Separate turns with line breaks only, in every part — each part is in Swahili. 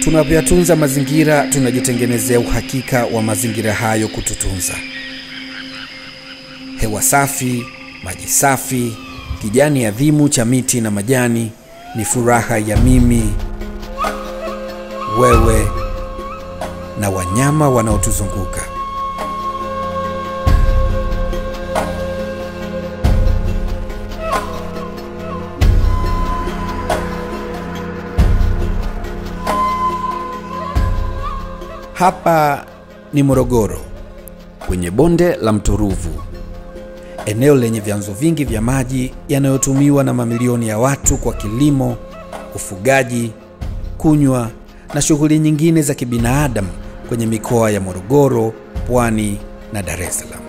Tunapoyatunza mazingira, tunajitengenezea uhakika wa mazingira hayo kututunza. Hewa safi, maji safi, kijani adhimu cha miti na majani ni furaha ya mimi, wewe na wanyama wanaotuzunguka. Hapa ni Morogoro, kwenye bonde la mto Ruvu, eneo lenye vyanzo vingi vya maji yanayotumiwa na mamilioni ya watu kwa kilimo, ufugaji, kunywa na shughuli nyingine za kibinadamu kwenye mikoa ya Morogoro, Pwani na Dar es Salaam.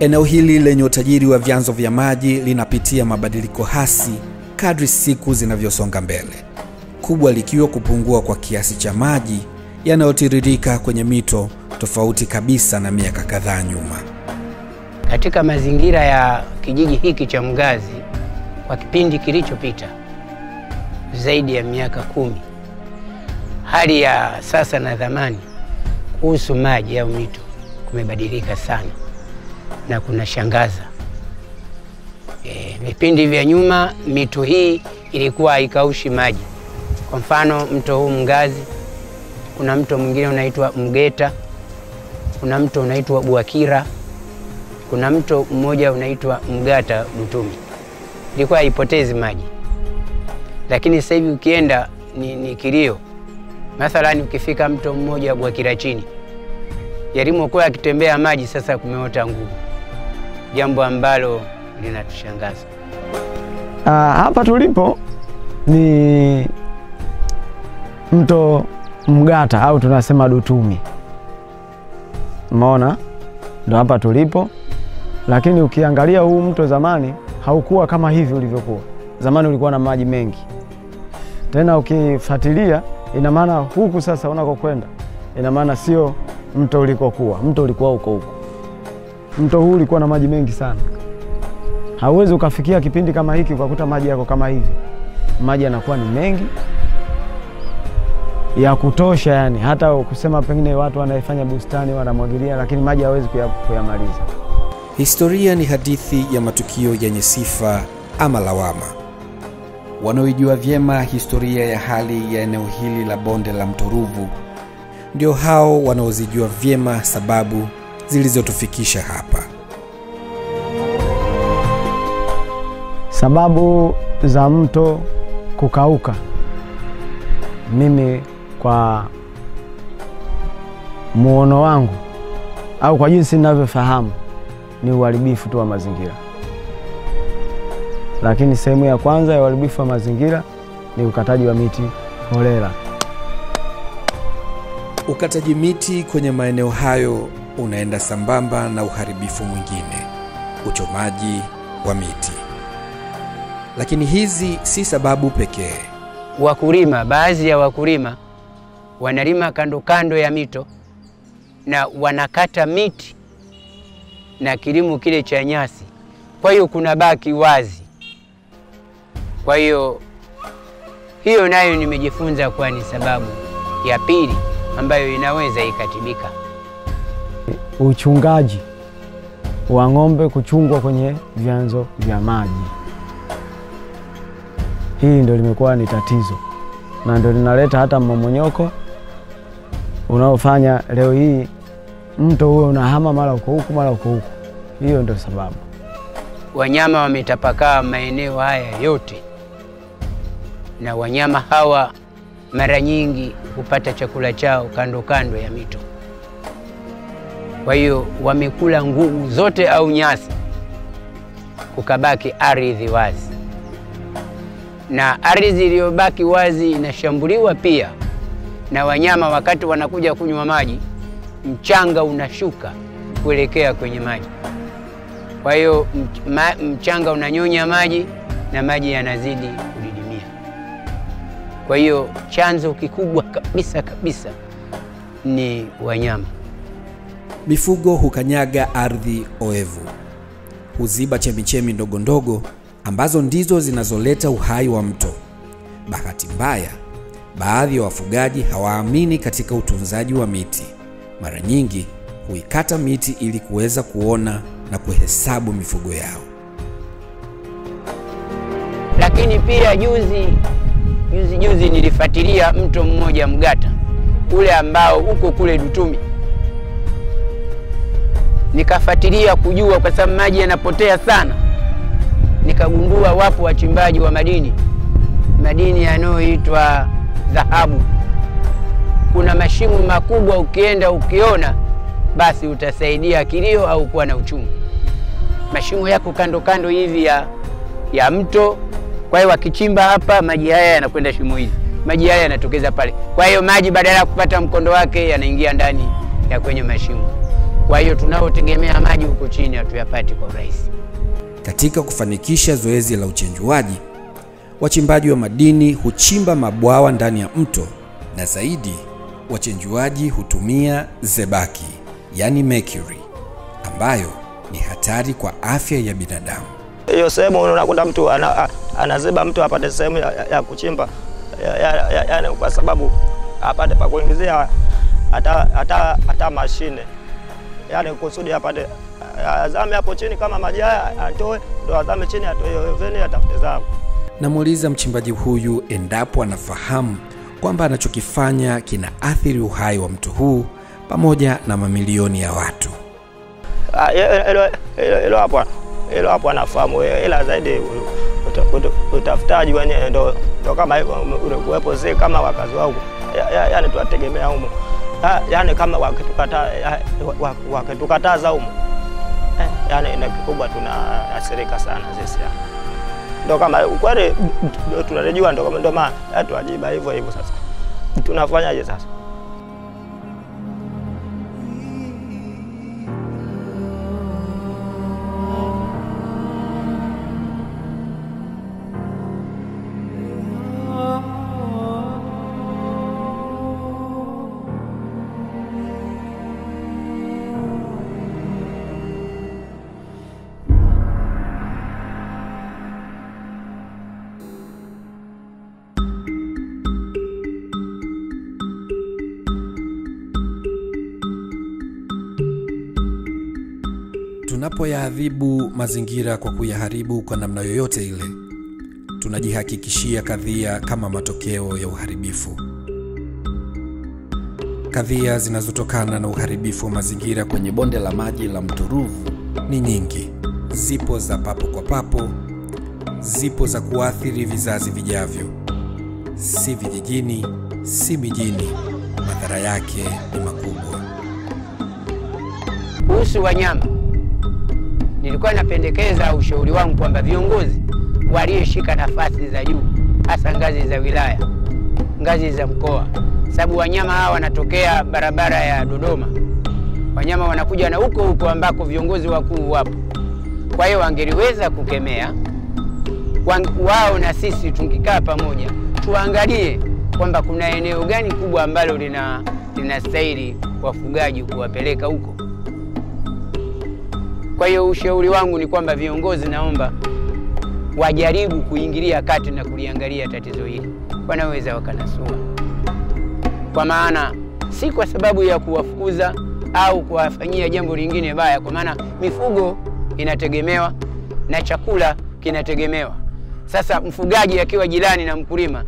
Eneo hili lenye utajiri wa vyanzo vya maji linapitia mabadiliko hasi kadri siku zinavyosonga mbele, kubwa likiwa kupungua kwa kiasi cha maji yanayotiririka kwenye mito tofauti kabisa na miaka kadhaa nyuma.
Katika mazingira ya kijiji hiki cha Mgazi kwa kipindi kilichopita zaidi ya miaka kumi, hali ya sasa na dhamani kuhusu maji au mito kumebadilika sana na kunashangaza. E, vipindi vya nyuma mito hii ilikuwa haikaushi maji. Kwa mfano mto huu Mgazi, kuna mto mwingine unaitwa Mgeta, kuna mto unaitwa Bwakira, kuna mto mmoja unaitwa Mgata Mtumi. ilikuwa haipotezi maji. Lakini sasa hivi ukienda ni, ni kilio. Mathalani ukifika mto mmoja Bwakira chini, yalimokuwa akitembea maji sasa kumeota nguvu, jambo ambalo linatushangaza.
Ah, hapa tulipo ni mto Mgata au tunasema Dutumi, umeona, ndo hapa tulipo. Lakini ukiangalia huu mto zamani haukuwa kama hivi ulivyokuwa zamani, ulikuwa na maji mengi. Tena ukifuatilia, ina maana huku sasa unakokwenda, ina maana sio mto ulikokuwa. Mto ulikuwa huko huko. Mto huu ulikuwa na maji mengi sana, hauwezi ukafikia kipindi kama hiki ukakuta maji yako kama hivi. Maji yanakuwa ni mengi ya kutosha, yani hata kusema pengine watu wanaifanya bustani wanamwagilia, lakini maji hawezi kuyamaliza.
Historia ni hadithi ya matukio yenye sifa ama lawama. Wanaoijua vyema historia ya hali ya eneo hili la bonde la mto Ruvu ndio hao wanaozijua vyema sababu zilizotufikisha hapa.
Sababu za mto kukauka, mimi kwa muono wangu au kwa jinsi ninavyofahamu ni uharibifu tu wa mazingira. Lakini sehemu ya kwanza ya uharibifu wa mazingira ni ukataji wa miti holela.
Ukataji miti kwenye maeneo hayo unaenda sambamba na uharibifu mwingine, uchomaji wa miti. Lakini hizi si sababu pekee.
Wakulima, baadhi ya wakulima wanalima kando kando ya mito na wanakata miti na kilimo kile cha nyasi, kwa hiyo kuna baki wazi. Kwa hiyo hiyo nayo nimejifunza kuwa ni sababu ya pili ambayo inaweza ikatibika.
Uchungaji wa ng'ombe kuchungwa kwenye vyanzo vya maji, hii ndio limekuwa ni tatizo na ndio linaleta hata mmomonyoko unaofanya leo hii mto huo unahama mara uko huku mara uko huku. Hiyo ndio sababu.
Wanyama wametapakaa maeneo haya yote, na wanyama hawa mara nyingi hupata chakula chao kando kando ya mito. Kwa hiyo wamekula nguvu zote au nyasi, kukabaki ardhi wazi, na ardhi iliyobaki wazi inashambuliwa pia na wanyama. Wakati wanakuja kunywa maji, mchanga unashuka kuelekea kwenye maji. Kwa hiyo mchanga unanyonya maji na maji yanazidi kudidimia. Kwa hiyo chanzo kikubwa kabisa kabisa ni wanyama.
Mifugo hukanyaga ardhi oevu, huziba chemichemi ndogo ndogo ambazo ndizo zinazoleta uhai wa mto. Bahati mbaya, baadhi ya wa wafugaji hawaamini katika utunzaji wa miti. Mara nyingi huikata miti ili kuweza kuona na kuhesabu mifugo yao.
Lakini pia juzi juzi juzi nilifuatilia mto mmoja Mgata ule ambao uko kule Dutumi, nikafuatilia kujua, kwa sababu maji yanapotea sana. Nikagundua wapo wachimbaji wa madini, madini yanayoitwa dhahabu. Kuna mashimo makubwa, ukienda ukiona, basi utasaidia kilio au kuwa na uchumi. Mashimo yako kando kando hivi ya, ya mto kwa hiyo wakichimba hapa, maji haya yanakwenda shimo hizi, maji haya yanatokeza pale. Kwa hiyo maji badala ya kupata mkondo wake yanaingia ndani ya kwenye mashimo. Kwa hiyo tunaotegemea maji huko chini hatuyapati kwa urahisi.
Katika kufanikisha zoezi la uchenjuaji, wachimbaji wa madini huchimba mabwawa ndani ya mto, na zaidi wachenjuaji hutumia zebaki, yani mercury, ambayo ni hatari kwa afya ya binadamu.
hiyo sehemu unakuta mtu ana, anaziba mtu apate sehemu ya, ya, kuchimba ya, ya, ya, ya, kwa sababu apate pa kuingizia hata, hata, hata mashine yani kusudi apate azame hapo chini, kama maji haya atoe, ndo azame chini atoe hiyo veni atafute zao.
Namuuliza mchimbaji huyu endapo anafahamu kwamba anachokifanya kina athiri uhai wa mtu huu pamoja na mamilioni ya watu.
Ah, hilo- hilo- hilo hilo hapo hilo hapo anafahamu, ila zaidi uta- uta- utafutaji wenyewe ndo kama hivyo ulikuwepo, si kama wakazi wa huko Ya- ya- yani tuwategemea humo yani kama wakitukataza humo eh, yani ni kikubwa tunaathirika sana sisi yani. Ndo kama kweli ndo tunarejua ndo kama ndo maana ya tuwajiba hivyo hivyo. Sasa tunafanyaje sasa?
Tunapoyaadhibu mazingira kwa kuyaharibu kwa namna yoyote ile, tunajihakikishia kadhia kama matokeo ya uharibifu. Kadhia zinazotokana na uharibifu wa mazingira kwenye bonde la maji la mto Ruvu ni nyingi. Zipo za papo kwa papo, zipo za kuathiri vizazi vijavyo, si vijijini, si mijini. Madhara yake ni makubwa.
Kuhusu wanyama, nilikuwa napendekeza ushauri wangu kwamba viongozi walioshika nafasi za juu, hasa ngazi za wilaya, ngazi za mkoa, sababu wanyama hawa wanatokea barabara ya Dodoma, wanyama wanakuja na huko huko ambako viongozi wakuu wapo. Kwa hiyo wangeliweza kukemea wao na sisi tungikaa pamoja tuangalie kwamba kuna eneo gani kubwa ambalo lina linastahili wafugaji kuwapeleka huko. Kwa hiyo ushauri wangu ni kwamba viongozi, naomba wajaribu kuingilia kati na kuliangalia tatizo hili, wanaweza wakanasua, kwa maana si kwa sababu ya kuwafukuza au kuwafanyia jambo lingine baya, kwa maana mifugo inategemewa na chakula kinategemewa. Sasa mfugaji akiwa jirani na mkulima,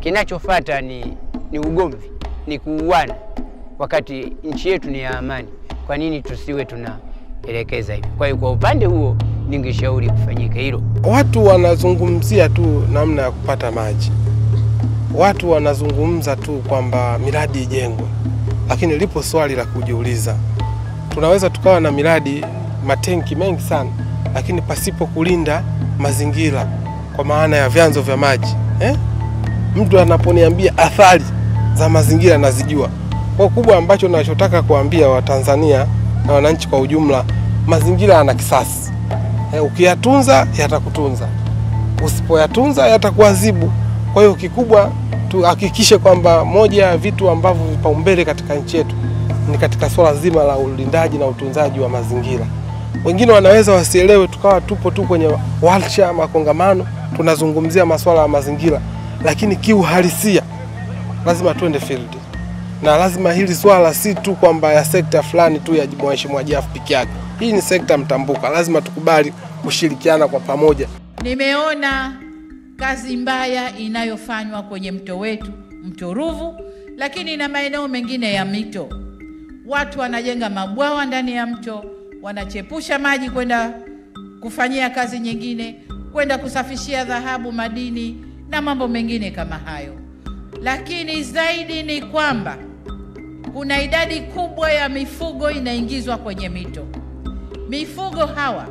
kinachofata ni, ni ugomvi, ni kuuana, wakati nchi yetu ni ya amani. Kwa nini tusiwe tunaelekeza hivi? Kwa hiyo kwa upande huo ningeshauri kufanyike hilo.
Watu wanazungumzia tu namna ya kupata maji, watu wanazungumza tu kwamba miradi ijengwe, lakini lipo swali la kujiuliza. Tunaweza tukawa na miradi matenki mengi sana, lakini pasipo kulinda mazingira kwa maana ya vyanzo vya maji eh? Mtu anaponiambia athari za mazingira nazijua. Kwa kubwa ambacho nachotaka kuambia Watanzania na wananchi kwa ujumla, mazingira yana kisasi E, ukiyatunza yatakutunza, usipoyatunza yatakuadhibu. Kwa hiyo kikubwa tuhakikishe kwamba moja ya vitu ambavyo vipaumbele katika nchi yetu ni katika swala zima la ulindaji na utunzaji wa mazingira. Wengine wanaweza wasielewe, tukawa tupo tu kwenye warsha, makongamano, tunazungumzia masuala ya mazingira, lakini kiuhalisia lazima tuende field, na lazima hili swala si tu kwamba ya sekta fulani tu ya Mheshimiwa Jafo peke yake. Hii ni sekta mtambuka, lazima tukubali kushirikiana kwa pamoja.
Nimeona kazi mbaya inayofanywa kwenye mto wetu, mto Ruvu, lakini na maeneo mengine ya mito. Watu wanajenga mabwawa ndani ya mto, wanachepusha maji kwenda kufanyia kazi nyingine, kwenda kusafishia dhahabu, madini na mambo mengine kama hayo. Lakini zaidi ni kwamba kuna idadi kubwa ya mifugo inaingizwa kwenye mito. Mifugo hawa,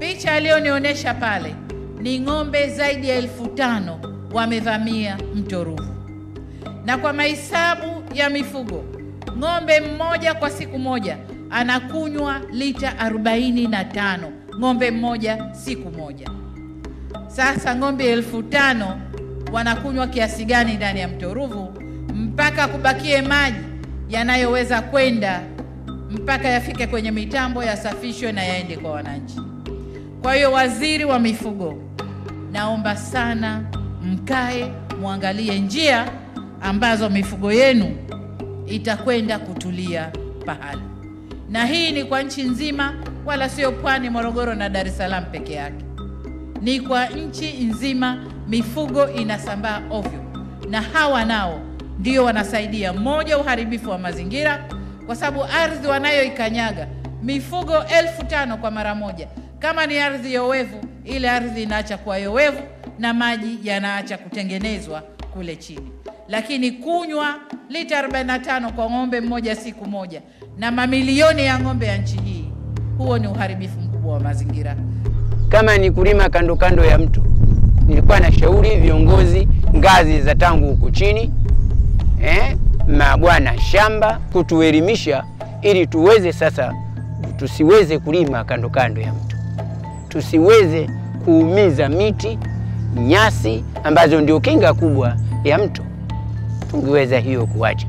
picha aliyonionyesha pale, ni ng'ombe zaidi ya elfu tano wamevamia mto Ruvu, na kwa mahesabu ya mifugo, ng'ombe mmoja kwa siku moja anakunywa lita 45, ng'ombe mmoja siku moja. Sasa ng'ombe elfu tano wanakunywa kiasi gani ndani ya mto Ruvu mpaka kubakie maji yanayoweza kwenda mpaka yafike kwenye mitambo yasafishwe na yaende kwa wananchi. Kwa hiyo, waziri wa mifugo, naomba sana mkae muangalie njia ambazo mifugo yenu itakwenda kutulia pahali, na hii ni kwa nchi nzima, wala sio Pwani, Morogoro na Dar es Salaam peke yake, ni kwa nchi nzima. Mifugo inasambaa ovyo, na hawa nao ndio wanasaidia moja, uharibifu wa mazingira, kwa sababu ardhi wanayoikanyaga mifugo elfu tano kwa mara moja. Kama ni ardhi yowevu, ile ardhi inaacha kuwa yowevu na maji yanaacha kutengenezwa kule chini. Lakini kunywa lita 45 kwa ng'ombe mmoja siku moja na mamilioni ya ng'ombe ya nchi hii, huo ni uharibifu mkubwa wa mazingira.
Kama ni kulima kando kando ya mto, nilikuwa na shauri viongozi ngazi za tangu huku chini eh, mabwana shamba kutuelimisha ili tuweze sasa, tusiweze kulima kando kando ya mto, tusiweze kuumiza miti, nyasi ambazo ndio kinga kubwa ya mto. Tungeweza hiyo kuacha.